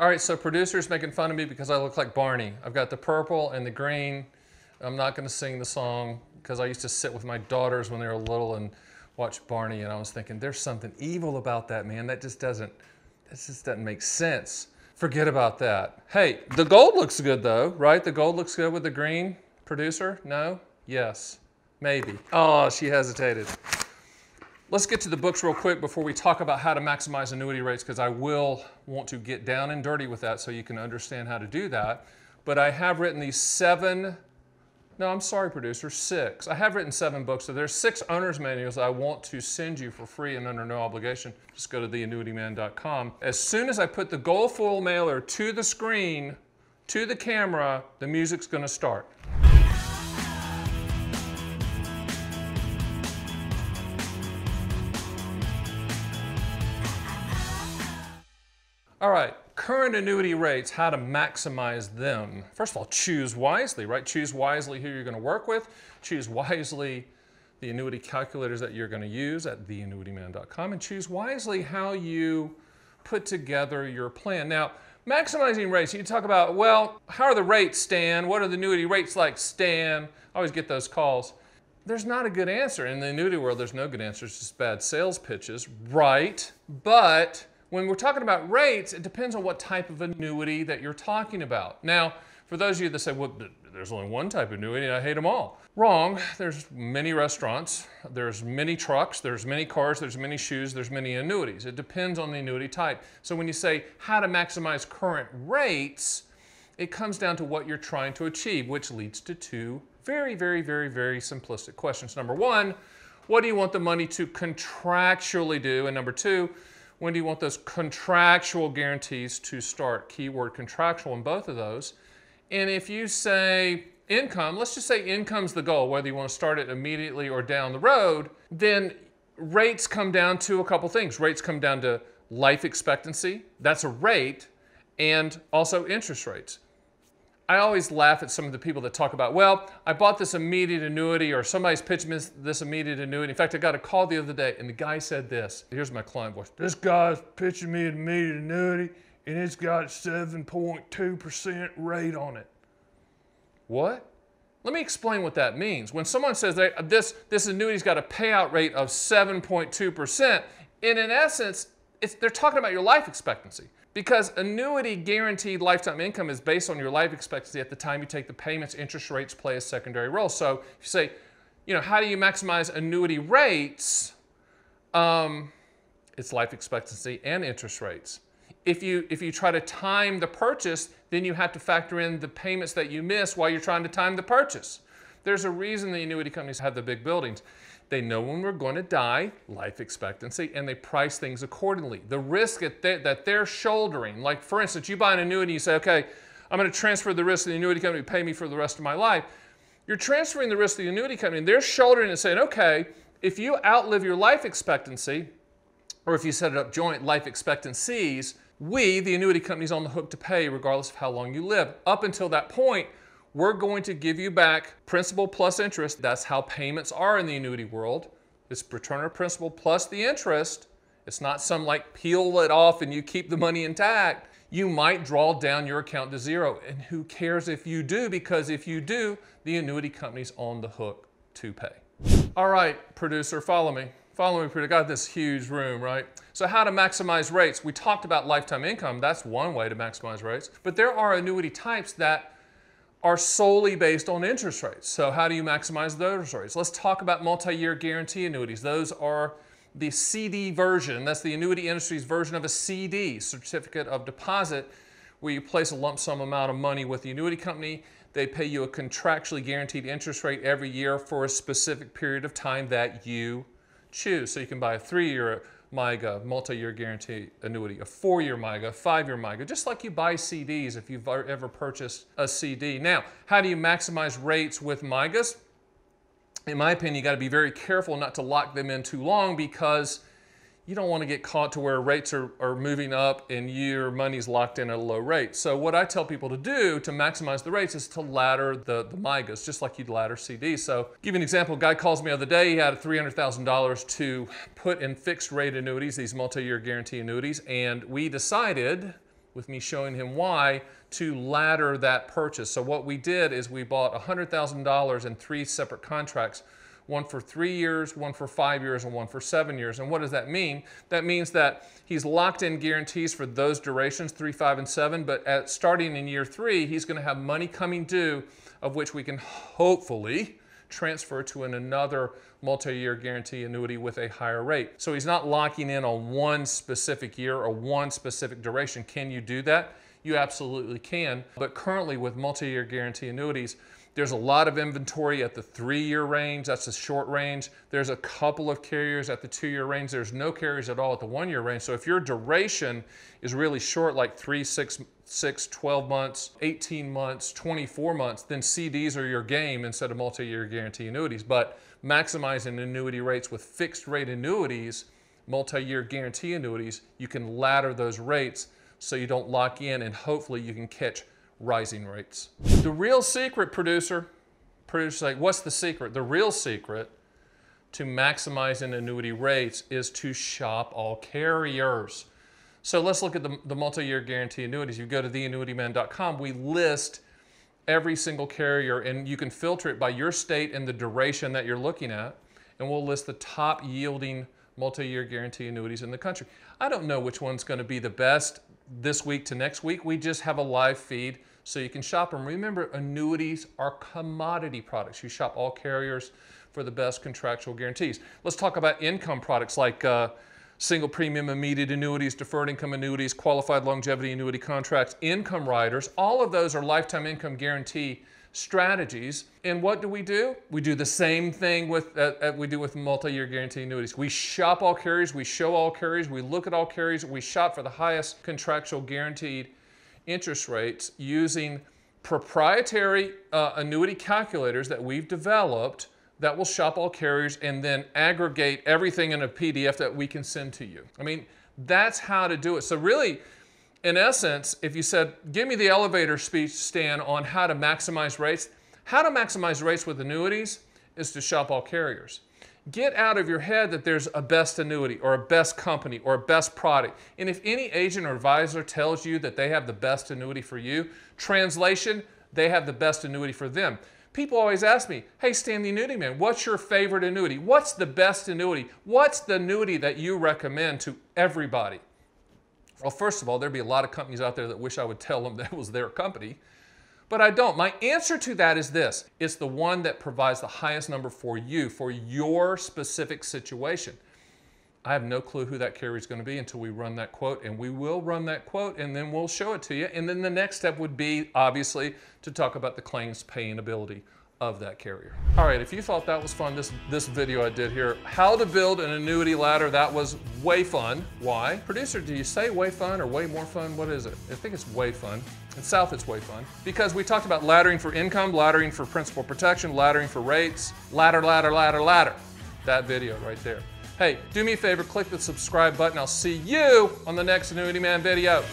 All right, so producers making fun of me because I look like Barney. I've got the purple and the green. I'm not going to sing the song because I used to sit with my daughters when they were little and watch Barney, and I was thinking, there's something evil about that man. That just doesn't, that just doesn't make sense. Forget about that. Hey, the gold looks good though, right? The gold looks good with the green. Producer? No? Yes. Maybe. Oh, she hesitated. Let's get to the books real quick before we talk about how to maximize annuity rates because I will want to get down and dirty with that so you can understand how to do that. But I have written these seven, no, I'm sorry, producer, six. I have written seven books, so there's six owner's manuals I want to send you for free and under no obligation. Just go to theannuityman.com. As soon as I put the gold foil mailer to the screen, to the camera, the music's gonna start. All right, current annuity rates, how to maximize them. First of all, choose wisely, right? Choose wisely who you're gonna work with. Choose wisely the annuity calculators that you're gonna use at theannuityman.com and choose wisely how you put together your plan. Now, maximizing rates, you talk about, well, how are the rates, Stan? What are the annuity rates like, Stan? I always get those calls. There's not a good answer. In the annuity world, there's no good answers, just bad sales pitches, right? But when we're talking about rates, it depends on what type of annuity that you're talking about. Now, for those of you that say, well, there's only one type of annuity and I hate them all. Wrong. There's many restaurants, there's many trucks, there's many cars, there's many shoes, there's many annuities. It depends on the annuity type. So when you say how to maximize current rates, it comes down to what you're trying to achieve, which leads to two very, very, very, very simplistic questions. Number one, what do you want the money to contractually do? And number two, when do you want those contractual guarantees to start? Keyword contractual in both of those. And if you say income, let's just say income's the goal, whether you want to start it immediately or down the road, then rates come down to a couple things. Rates come down to life expectancy, that's a rate, and also interest rates. I always laugh at some of the people that talk about, well, I bought this immediate annuity or somebody's pitching me this immediate annuity. In fact, I got a call the other day and the guy said this. Here's my client voice. This guy's pitching me an immediate annuity and it's got 7.2% rate on it. What? Let me explain what that means. When someone says they, this, this annuity's got a payout rate of 7.2%, and in essence, they're talking about your life expectancy. Because annuity guaranteed lifetime income is based on your life expectancy at the time you take the payments, interest rates play a secondary role. So if you say, you know, how do you maximize annuity rates? Um, it's life expectancy and interest rates. If you, if you try to time the purchase, then you have to factor in the payments that you miss while you're trying to time the purchase. There's a reason the annuity companies have the big buildings. They know when we're going to die, life expectancy, and they price things accordingly. The risk that, they, that they're shouldering, like for instance, you buy an annuity, you say, okay, I'm going to transfer the risk to the annuity company to pay me for the rest of my life. You're transferring the risk to the annuity company, and they're shouldering and saying, okay, if you outlive your life expectancy, or if you set it up joint life expectancies, we, the annuity company, is on the hook to pay regardless of how long you live. Up until that point, we're going to give you back principal plus interest. That's how payments are in the annuity world. It's return of principal plus the interest. It's not some like peel it off and you keep the money intact. You might draw down your account to zero. And who cares if you do? Because if you do, the annuity company's on the hook to pay. All right, producer, follow me. Follow me, producer. Got this huge room, right? So how to maximize rates. We talked about lifetime income. That's one way to maximize rates. But there are annuity types that are solely based on interest rates. So how do you maximize those rates? Let's talk about multi-year guarantee annuities. Those are the CD version. That's the annuity industry's version of a CD, certificate of deposit, where you place a lump sum amount of money with the annuity company. They pay you a contractually guaranteed interest rate every year for a specific period of time that you choose. So you can buy a three-year MYGA, multi-year guarantee annuity, a four-year MYGA, five-year MYGA, just like you buy CDs if you've ever purchased a CD. Now, how do you maximize rates with MYGAs? In my opinion, you got to be very careful not to lock them in too long because you don't want to get caught to where rates are, are moving up and your money's locked in at a low rate. So what I tell people to do to maximize the rates is to ladder the, the MYGAs, just like you'd ladder CDs. So give you an example, a guy calls me the other day, he had $300,000 to put in fixed rate annuities, these multi-year guarantee annuities, and we decided with me showing him why to ladder that purchase. So what we did is we bought $100,000 in three separate contracts, one for three years, one for five years, and one for seven years. And what does that mean? That means that he's locked in guarantees for those durations, three, five, and seven, but at, starting in year three, he's gonna have money coming due of which we can hopefully transfer to an another multi-year guarantee annuity with a higher rate. So he's not locking in on one specific year or one specific duration. Can you do that? You absolutely can. But currently with multi-year guarantee annuities, there's a lot of inventory at the three-year range. That's the short range. There's a couple of carriers at the two-year range. There's no carriers at all at the one-year range. So if your duration is really short, like three, six, six, 12 months, 18 months, 24 months, then CDs are your game instead of multi-year guarantee annuities. But maximizing annuity rates with fixed rate annuities, multi-year guarantee annuities, you can ladder those rates so you don't lock in and hopefully you can catch rising rates. The real secret, producer, producer's like, what's the secret? The real secret to maximizing annuity rates is to shop all carriers. So let's look at the, the multi-year guarantee annuities. You go to theannuityman.com, we list every single carrier and you can filter it by your state and the duration that you're looking at. And we'll list the top yielding multi-year guarantee annuities in the country. I don't know which one's gonna be the best this week to next week. We just have a live feed so you can shop them. Remember, annuities are commodity products. You shop all carriers for the best contractual guarantees. Let's talk about income products like uh, single premium immediate annuities, deferred income annuities, qualified longevity annuity contracts, income riders. All of those are lifetime income guarantee strategies. And what do we do? We do the same thing with uh, uh, we do with multi-year guarantee annuities. We shop all carriers, we show all carriers, we look at all carriers, we shop for the highest contractual guaranteed interest rates using proprietary uh, annuity calculators that we've developed that will shop all carriers and then aggregate everything in a PDF that we can send to you. I mean, that's how to do it. So really, in essence, if you said, give me the elevator speech, Stan, on how to maximize rates, how to maximize rates with annuities is to shop all carriers. Get out of your head that there's a best annuity or a best company or a best product. And if any agent or advisor tells you that they have the best annuity for you, translation, they have the best annuity for them. People always ask me, hey, Stan the Annuity Man, what's your favorite annuity? What's the best annuity? What's the annuity that you recommend to everybody? Well, first of all, there'd be a lot of companies out there that wish I would tell them that was their company, but I don't. My answer to that is this it's the one that provides the highest number for you, for your specific situation. I have no clue who that carrier is going to be until we run that quote, and we will run that quote, and then we'll show it to you. And then the next step would be, obviously, to talk about the claims paying ability of that carrier. All right, if you thought that was fun, this, this video I did here, how to build an annuity ladder, that was way fun. Why? Producer, do you say way fun or way more fun? What is it? I think it's way fun. In South, it's way fun. Because we talked about laddering for income, laddering for principal protection, laddering for rates, ladder, ladder, ladder, ladder. That video right there. Hey, do me a favor, click the subscribe button. I'll see you on the next Annuity Man video.